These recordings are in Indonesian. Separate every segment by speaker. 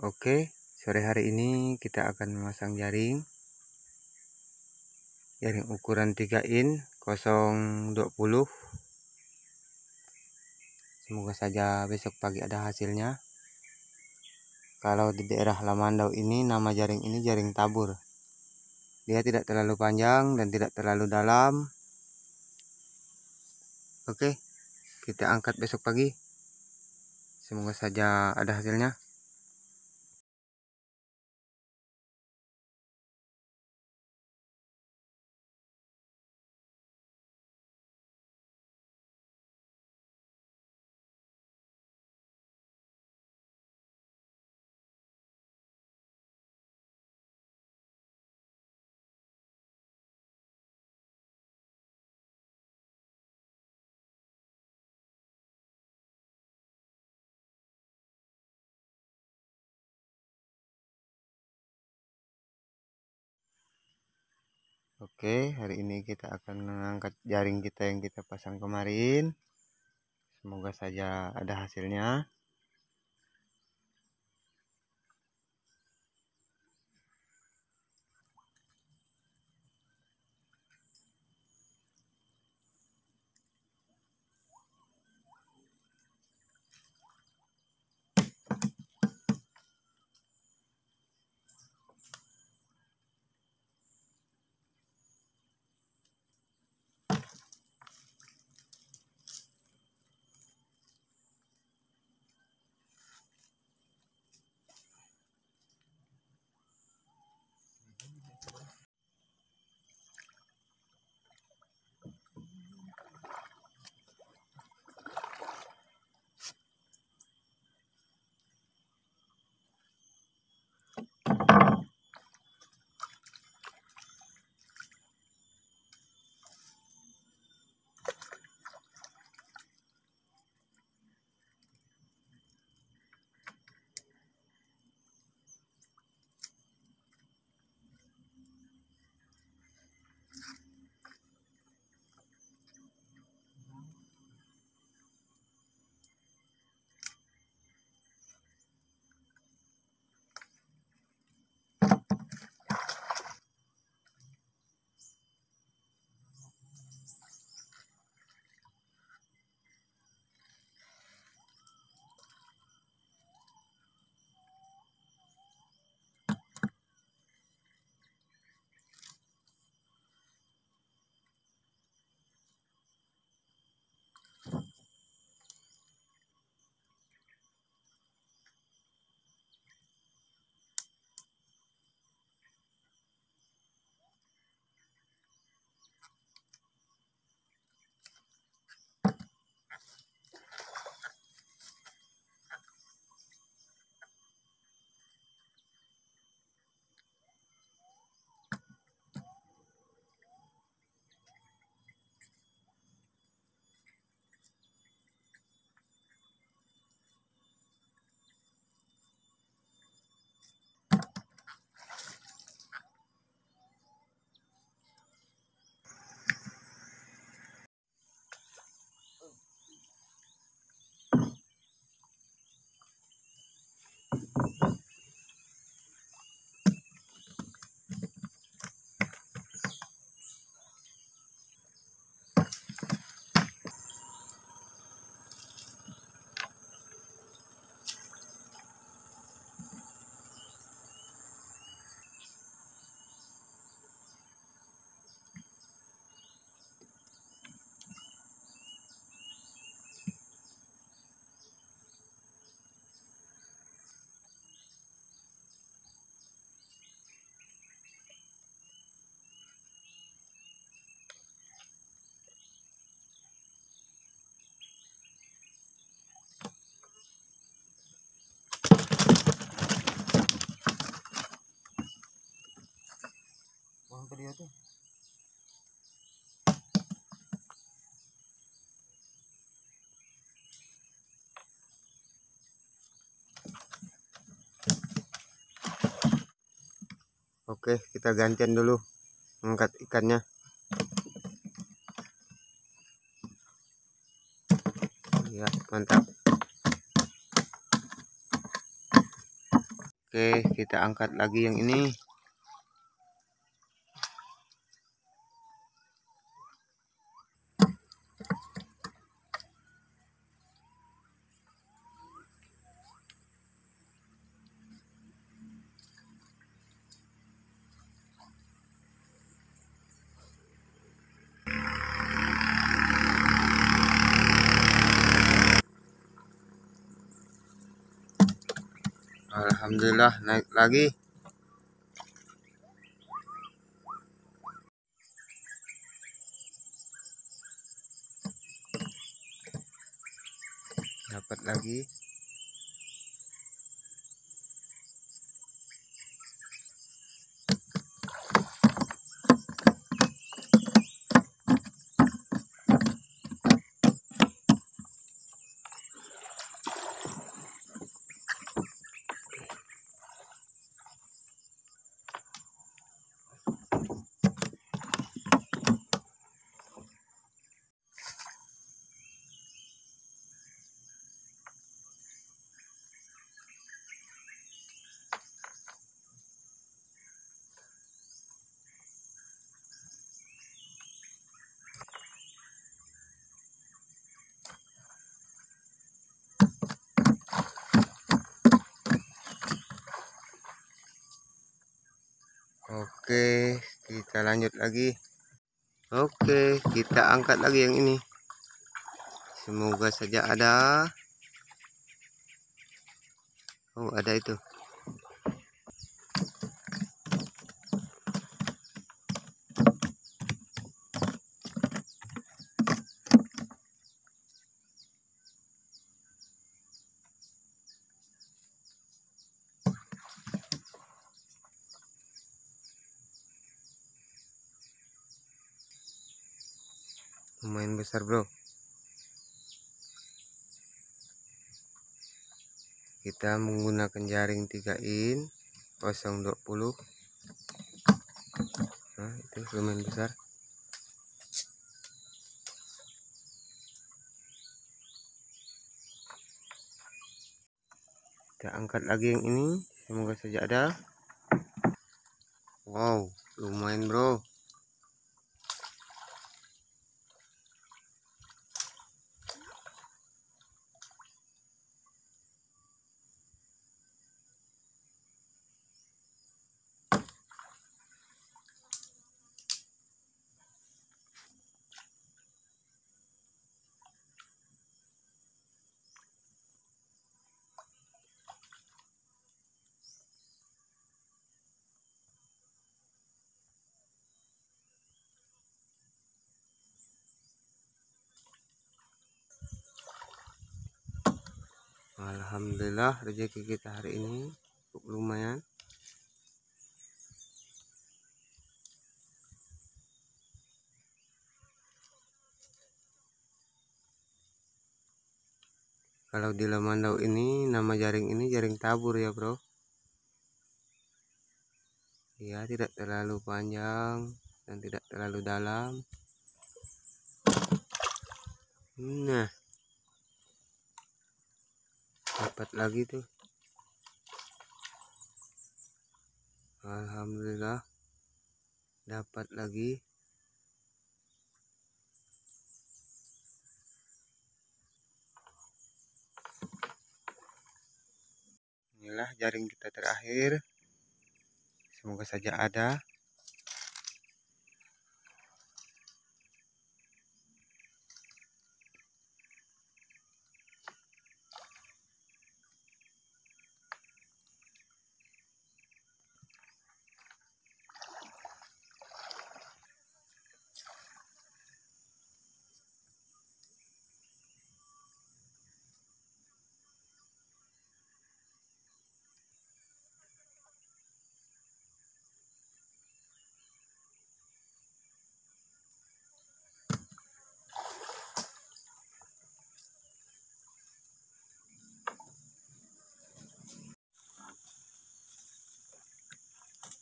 Speaker 1: Oke, sore hari ini kita akan memasang jaring. Jaring ukuran 3 in 020. Semoga saja besok pagi ada hasilnya. Kalau di daerah Lamandau ini nama jaring ini jaring tabur. Dia tidak terlalu panjang dan tidak terlalu dalam. Oke, kita angkat besok pagi. Semoga saja ada hasilnya. Oke, hari ini kita akan mengangkat jaring kita yang kita pasang kemarin. Semoga saja ada hasilnya. Oke, kita gantian dulu angkat ikannya. Ya, mantap. oke kita angkat lagi yang ini Alhamdulillah naik lagi. Dapat lagi Oke, kita lanjut lagi. Oke, kita angkat lagi yang ini. Semoga saja ada. Oh, ada itu. Lumayan besar bro. Kita menggunakan jaring 3 in 020 nah itu lumayan besar. Kita angkat lagi yang ini semoga saja ada. Wow lumayan bro Alhamdulillah rezeki kita hari ini cukup lumayan. Kalau di lemandau ini nama jaring ini jaring tabur ya bro. Ya tidak terlalu panjang dan tidak terlalu dalam. Nah dapat lagi tuh. Alhamdulillah. Dapat lagi. Inilah jaring kita terakhir. Semoga saja ada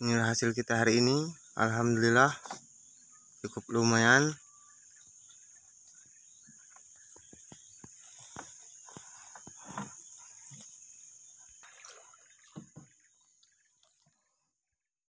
Speaker 1: inilah hasil kita hari ini. Alhamdulillah cukup lumayan